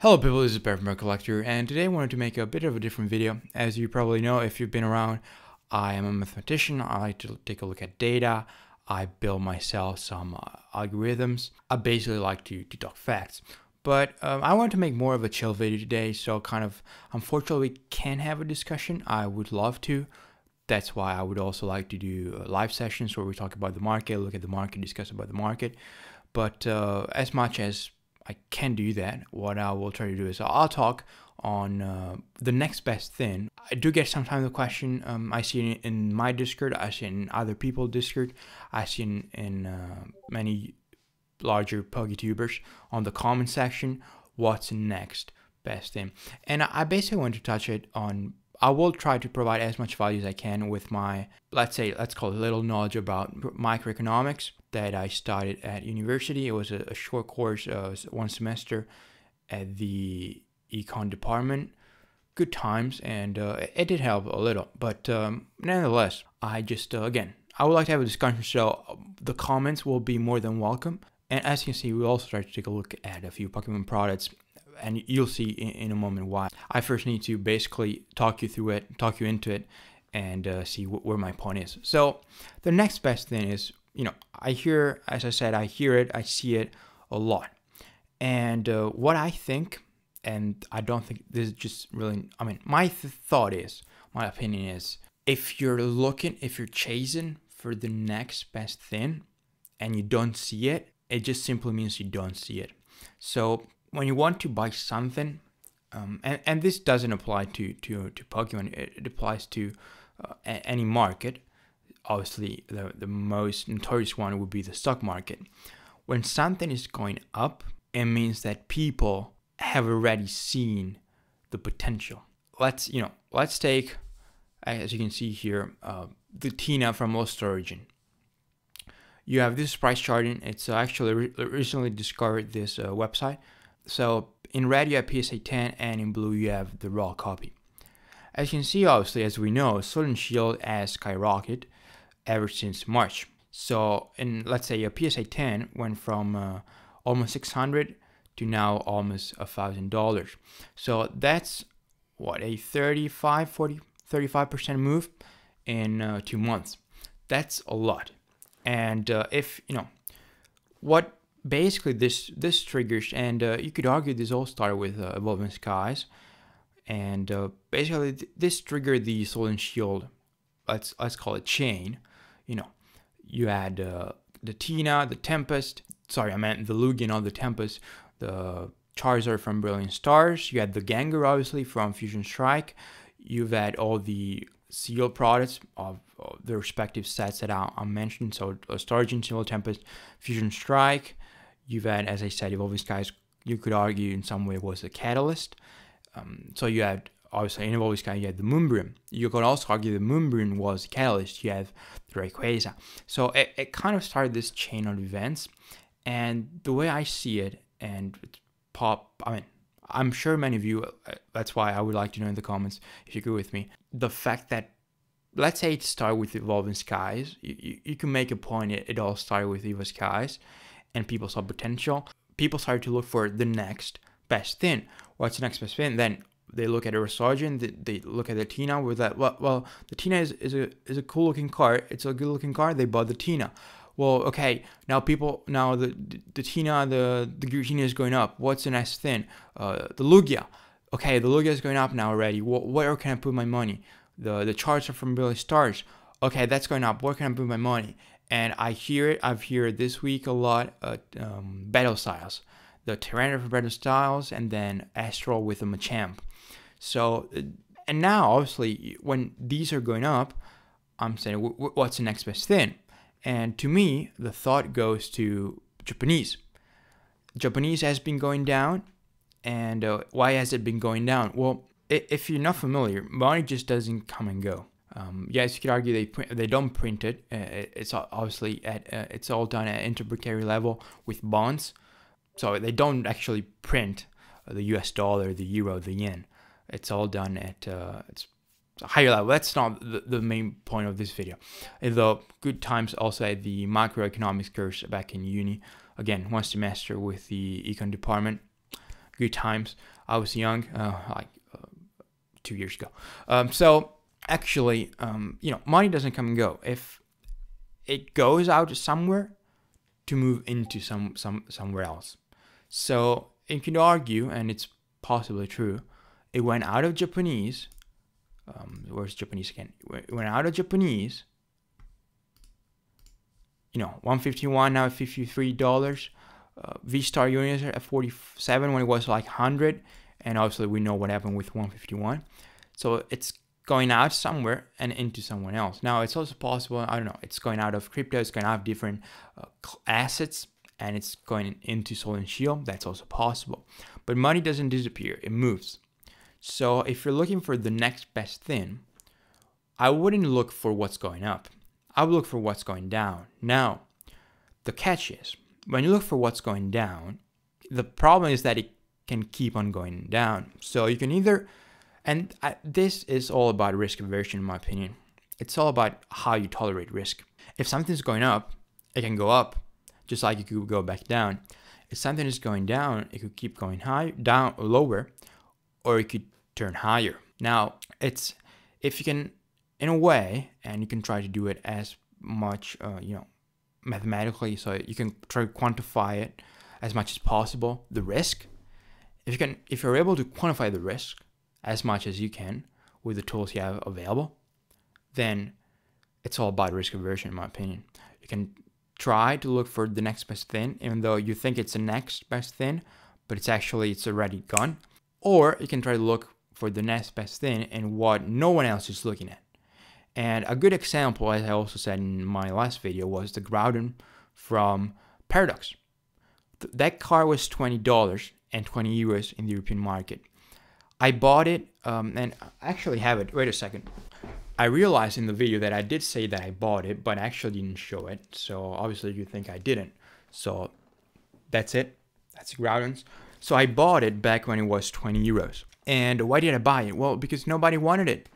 Hello people, this is Barrett from Barrett Collector, and today I wanted to make a bit of a different video. As you probably know, if you've been around, I am a mathematician. I like to take a look at data. I build myself some uh, algorithms. I basically like to, to talk facts. But um, I wanted to make more of a chill video today, so kind of, unfortunately, we can't have a discussion. I would love to. That's why I would also like to do uh, live sessions where we talk about the market, look at the market, discuss about the market. But uh, as much as I can do that. What I will try to do is I'll talk on uh, the next best thing. I do get sometimes the question. Um, I see it in my Discord. I see it in other people's Discord. I see it in, in uh, many larger PokeTubers on the comment section. What's next best thing? And I basically want to touch it on. I will try to provide as much value as I can with my, let's say, let's call it little knowledge about microeconomics that I studied at university. It was a, a short course, uh, one semester at the econ department. Good times, and uh, it did help a little. But um, nonetheless, I just, uh, again, I would like to have a discussion, so um, the comments will be more than welcome. And as you can see, we also start to take a look at a few Pokemon products, and you'll see in, in a moment why. I first need to basically talk you through it, talk you into it, and uh, see wh where my point is. So the next best thing is you know, I hear, as I said, I hear it, I see it a lot. And uh, what I think, and I don't think this is just really, I mean, my th- thought is, my opinion is, if you're looking, if you're chasing for the next best thing and you don't see it, it just simply means you don't see it. So when you want to buy something, um, and, and this doesn't apply to, to, to Pokemon, it, it applies to uh, any market obviously the, the most notorious one would be the stock market. When something is going up, it means that people have already seen the potential. Let's, you know, let's take, as you can see here, uh, the Tina from Lost Origin. You have this price charting. It's actually re recently discovered this uh, website. So in red you have PSA 10 and in blue you have the raw copy. As you can see, obviously, as we know, Sword and Shield has skyrocketed ever since March. So, in let's say a PSA 10 went from uh, almost 600 to now almost a thousand dollars. So that's what a 35, 40, 35% move in uh, two months. That's a lot. And uh, if you know what basically this this triggers, and uh, you could argue this all started with uh, Evolving Skies, and uh, basically th this triggered the Sword and Shield. Let's let's call it chain you know, you had uh, the Tina, the Tempest. Sorry, I meant the Lugia, not the Tempest. The Charizard from Brilliant Stars. You had the Gengar, obviously, from Fusion Strike. You've had all the seal products of, of the respective sets that I, I mentioned. So, uh, Stargent, Silver Tempest, Fusion Strike. You've had, as I said, Evolving Skies, you could argue in some way was a catalyst. Um, so you had obviously in Skies you had the Moonbreon. You could also argue the Moonbreon was a catalyst. You have the Rayquaza. So it, it kind of started this chain of events. And the way I see it, and pop, I mean, I'm sure many of you, uh, that's why I would like to know in the comments if you agree with me. The fact that, let's say it started with Evolving Skies, you, you, you can make a point it, it all started with Evolving Skies, and people saw potential. People started to look for the next best thing. What's the next best thing? Then they look at a Resurgent, they, they look at the Tina with that. Well, well, the Tina is, is a is a cool looking car. It's a good looking car. They bought the Tina. Well, okay, now people now the the, the Tina the the Tina is going up. What's the next thing? Uh, the Lugia. Okay, the Lugia is going up now already. Where can I put my money? The the charts are from Brilliant Stars. Okay, that's going up. Where can I put my money? And I hear it. I've heard this week a lot. Uh, um, battle styles, the Tyranitar for battle styles, and then Astral with the Machamp. So, and now obviously when these are going up, I'm saying what's the next best thing? And to me, the thought goes to Japanese. Japanese has been going down, and uh, why has it been going down? Well, if you're not familiar, money just doesn't come and go. Um, yes, you could argue they print, they don't print it. Uh, it's obviously at uh, it's all done at interbancary level with bonds, so they don't actually print the U.S. dollar, the euro, the yen. It's all done at uh, it's higher level. That's not the, the main point of this video. The good times also at the macroeconomics course back in uni. Again, one semester with the econ department. good times. I was young, uh, like uh, two years ago. Um, so actually, um, you know, money doesn't come and go. If it goes out somewhere, to move into some some somewhere else. So you can argue, and it's possibly true, it went out of Japanese. Um, where's Japanese again? It went out of Japanese. You know, 151 now at 53 dollars. Uh, VSTAR Universe at 47 when it was like 100, and obviously we know what happened with 151. So it's going out somewhere and into someone else. Now it's also possible, I don't know, it's going out of crypto, it's going out of different uh, assets and it's going into Sword and Shield. That's also possible. But money doesn't disappear, it moves. So if you're looking for the next best thing, I wouldn't look for what's going up. I would look for what's going down. Now, the catch is when you look for what's going down, the problem is that it can keep on going down. So you can either and I, this is all about risk aversion, in my opinion. It's all about how you tolerate risk. If something's going up, it can go up, just like it could go back down. If something is going down, it could keep going high, down, or lower, or it could turn higher. Now, it's if you can, in a way, and you can try to do it as much, uh, you know, mathematically, so you can try to quantify it as much as possible. The risk, if you can, if you're able to quantify the risk, as much as you can with the tools you have available, then it's all about risk aversion, in my opinion. You can try to look for the next best thing, even though you think it's the next best thing, but it's actually it's already gone. Or you can try to look for the next best thing and what no one else is looking at. And a good example, as I also said in my last video, was the Groudon from Paradox. That car was $20 and 20 euros in the European market. I bought it um, and I actually have it. Wait a second. I realized in the video that I did say that I bought it, but I actually didn't show it. So obviously you think I didn't. So that's it. That's Groudon's. So I bought it back when it was 20 euros. And why did I buy it? Well, because nobody wanted it.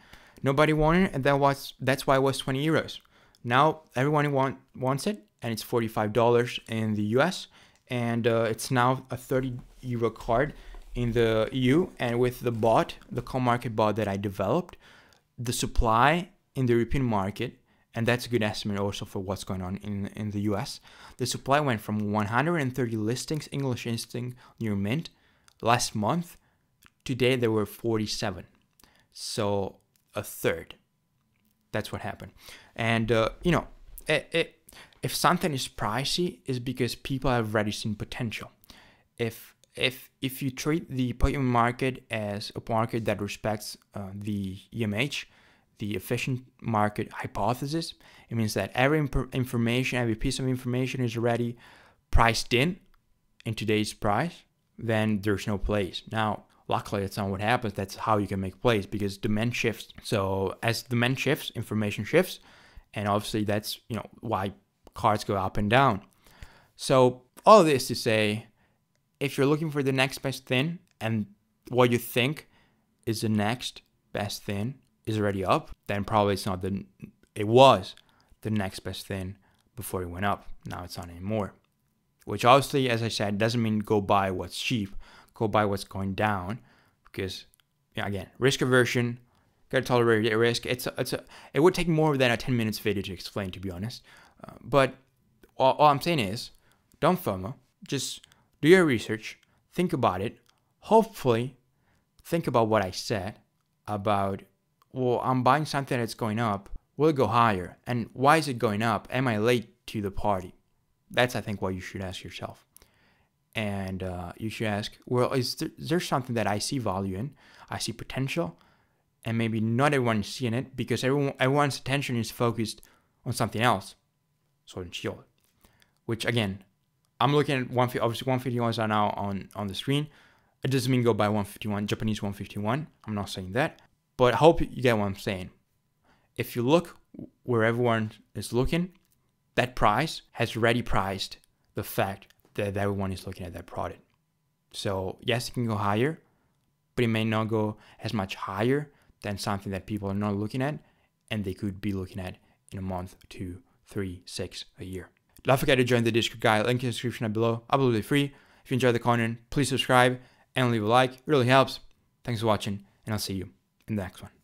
Nobody wanted it, and that was that's why it was 20 euros. Now everyone want, wants it, and it's $45 in the US, and uh, it's now a 30 euro card in the EU and with the bot, the Cardmarket bot that I developed, the supply in the European market, and that's a good estimate also for what's going on in, in the US, the supply went from 130 listings, English listing near Mint last month. Today there were 47. So a third. That's what happened. And, uh, you know, it, it, if something is pricey, is because people have already seen potential. If if if you treat the Pokemon market as a market that respects uh, the EMH, the efficient market hypothesis, it means that every information, every piece of information is already priced in in today's price. Then there's no place. Now, luckily, that's not what happens. That's how you can make plays because demand shifts. So as demand shifts, information shifts, and obviously that's you know why cards go up and down. So all this to say if you're looking for the next best thing and what you think is the next best thing is already up, then probably it's not the it was the next best thing before it went up. Now it's not anymore. Which obviously, as I said, doesn't mean go buy what's cheap. Go buy what's going down because yeah, again, risk aversion, gotta tolerate risk. It's a, it's a, it would take more than a 10 minutes video to explain, to be honest. Uh, but all, all I'm saying is, don't FOMO. Just do your research, think about it. Hopefully, think about what I said about, well, I'm buying something that's going up. Will it go higher? And why is it going up? Am I late to the party? That's, I think, what you should ask yourself. And uh, you should ask, well, is there, is there something that I see value in? I see potential, and maybe not everyone is seeing it because everyone, everyone's attention is focused on something else. So in shield, which again, I'm looking at one obviously 151 are now on on the screen. It doesn't mean go buy 151 Japanese 151. I'm not saying that, but I hope you get what I'm saying. If you look where everyone is looking, that price has already priced the fact that everyone is looking at that product. So yes, it can go higher, but it may not go as much higher than something that people are not looking at, and they could be looking at in a month, two, three, six, a year. Don't forget to join the Discord guy, link in the description below. Absolutely free. If you enjoy the content, please subscribe and leave a like. It really helps. Thanks for watching, and I'll see you in the next one.